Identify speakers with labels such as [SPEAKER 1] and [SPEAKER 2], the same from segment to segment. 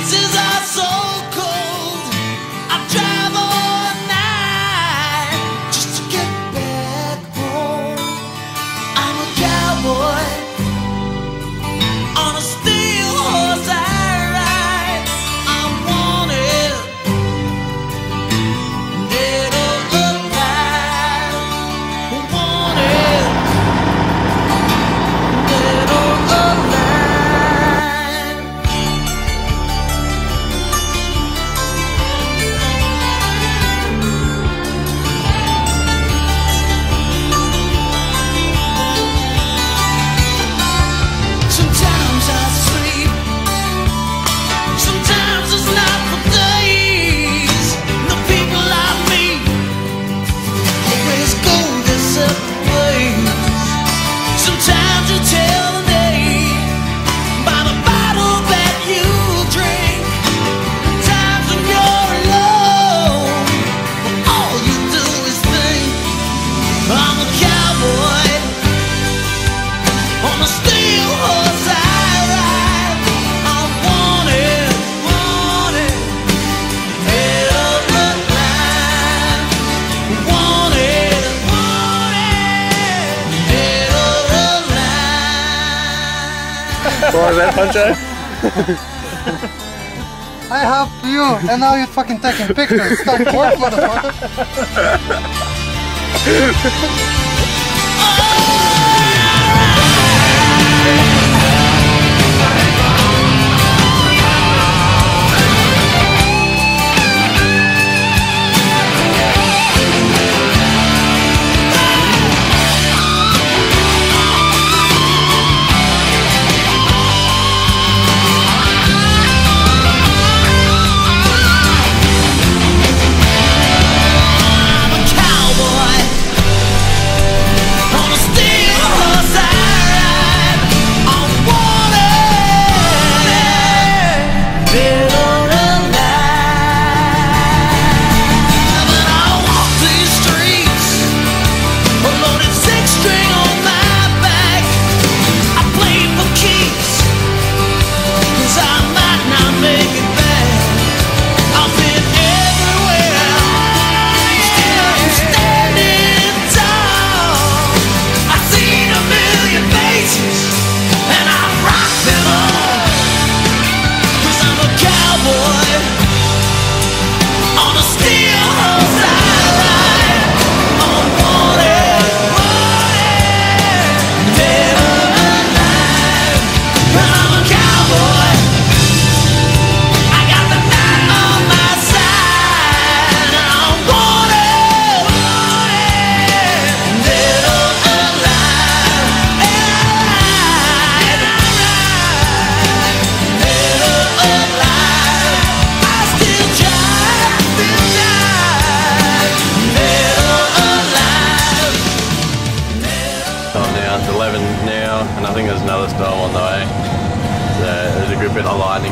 [SPEAKER 1] pieces Sorry that Pancho.
[SPEAKER 2] I helped you, and now you're fucking taking pictures. Stop work, motherfucker.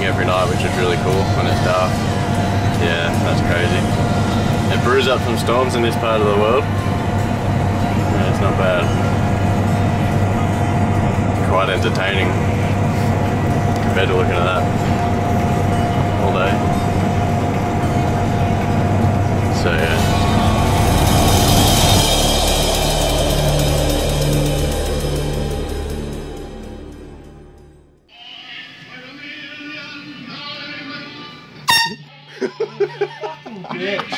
[SPEAKER 1] every night, which is really cool when it's dark. Yeah, that's crazy. It brews up some storms in this part of the world. Yeah, it's not bad. Quite entertaining compared to looking at that. Fucking
[SPEAKER 3] bitch.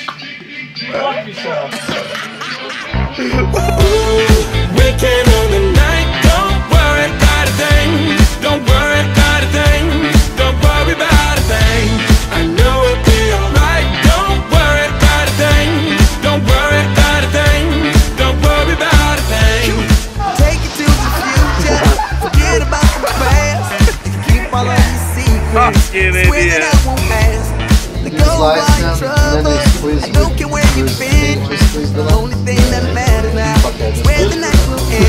[SPEAKER 3] Fuck yourself. Waking up.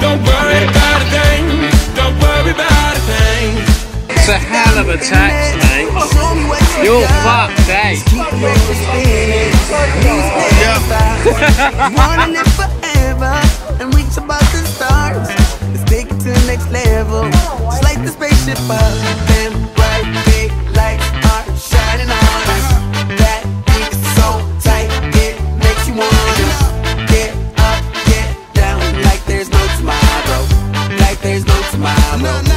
[SPEAKER 4] Don't worry about a thing. Don't worry about a thing.
[SPEAKER 1] It's a hell of a tax, mate. You're fucked, eh?
[SPEAKER 4] Yeah. Nah, nah, nah.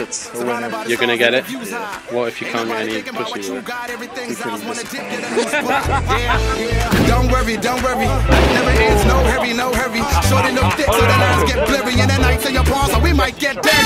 [SPEAKER 5] It's a winner. You're gonna get it. What if you can't get any pussy with it?
[SPEAKER 6] Don't worry, don't worry. Never ends, no hurry, no hurry. Shorty look thick, so the lines get blurry. And the nights in your palms, so we might get dirty.